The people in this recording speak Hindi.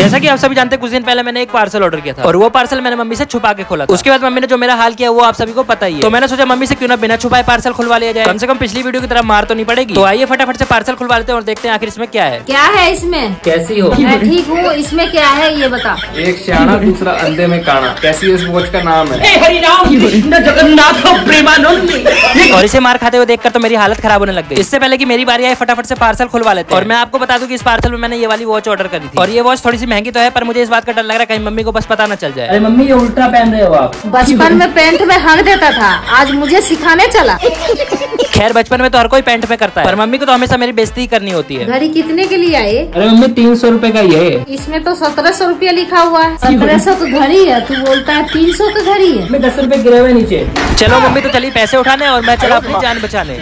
जैसा कि आप सभी जानते हैं कुछ दिन पहले मैंने एक पार्सल ऑर्डर किया था। और वो पार्सल मैंने मम्मी से छुपा के खोला था। उसके बाद मम्मी ने जो मेरा हाल किया वो आप सभी को पता ही है। तो मैंने सोचा मम्मी से क्यों ना बिना छुपाए पार्सल खुलवा लिया जाए? कम से कम पिछली वीडियो की तरह मार तो नहीं पड़ेगी। तो आइए फटाफट से पार्सल खुलवा लेते हैं और देखते हैं आखिर इसमें क्या है। क्या है इसमें? कैसी हो? मैं ठीक हूँ इसमें क्या है ये बता। एक सियाना दूसरा अंधे में काना कैसी इस वॉच का नाम है? और इसे मार खाते हुए देखकर तो मेरी हालत खराब होने लग गई। इससे पहले कि मेरी बारी आई फटाफट से पार्सल खुलवा लेते हैं। और मैं आपको बता दूँ कि इस पार्सल में मैंने ये वाली वॉच ऑर्डर करी थी। और ये वॉच थोड़ी सी महँगी तो है पर मुझे इस बात का डर लग रहा है कहीं मम्मी को बस पता न चल जाए। अरे मम्मी ये उल्टा पहन रहे हो आप। बचपन में पेंट में हक देता था आज मुझे सिखाने चला। खैर बचपन में तो हर कोई पैंट में करता है पर मम्मी को तो हमेशा मेरी बेइज्जती ही करनी होती है। घड़ी कितने के लिए आए? अरे मम्मी तीन सौ रूपए का ये है। इसमें तो सत्रह सौ रूपया लिखा हुआ है। सत्रह सौ तो घड़ी है तू बोलता है तीन सौ का घड़ी है। मैं दस रूपए गिरे हुए नीचे। चलो मम्मी तो चलिए पैसे उठाने और मैं चला अपनी जान बचाने।